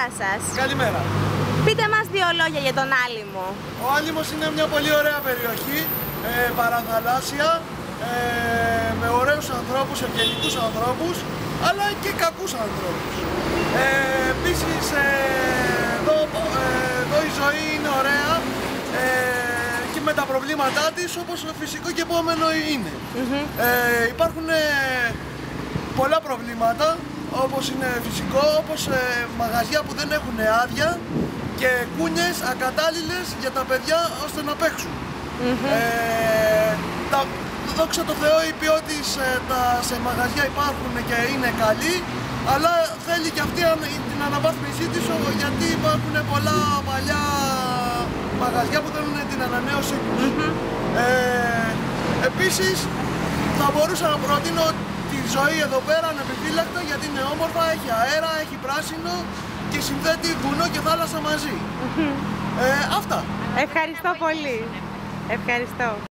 Καλημέρα σας. Καλημέρα. Πείτε μας δύο λόγια για τον Άλυμο. Ο Άλυμος είναι μια πολύ ωραία περιοχή, ε, παραθαλάσσια, ε, με ωραίους ανθρώπους, ευγενικούς ανθρώπους, αλλά και κακούς ανθρώπους. Ε, επίσης, ε, εδώ, ε, εδώ η ζωή είναι ωραία ε, και με τα προβλήματά της, όπως φυσικό και επόμενο είναι. Ε, υπάρχουν ε, πολλά προβλήματα, όπως είναι φυσικό, όπως ε, μαγαζιά που δεν έχουν άδεια και κούνιες ακατάλληλες για τα παιδιά ώστε να παίξουν. Ε, τα, δόξα τω Θεώ οι ποιότητες ε, τα, σε μαγαζιά υπάρχουν και είναι καλοί, αλλά θέλει και αυτή αν- την αναβάθμισή της ο- γιατί υπάρχουν πολλά παλιά μαγαζιά που θέλουν την ανανέωσή τους. Ε, επίσης θα μπορούσα να προτείνω τη ζωή εδώ πέρα ανεπιφύλακτα γιατί είναι όμορφα, έχει αέρα, έχει πράσινο και συνθέτει βουνό και θάλασσα μαζί. Ε, αυτά. Ευχαριστώ πολύ. Ευχαριστώ.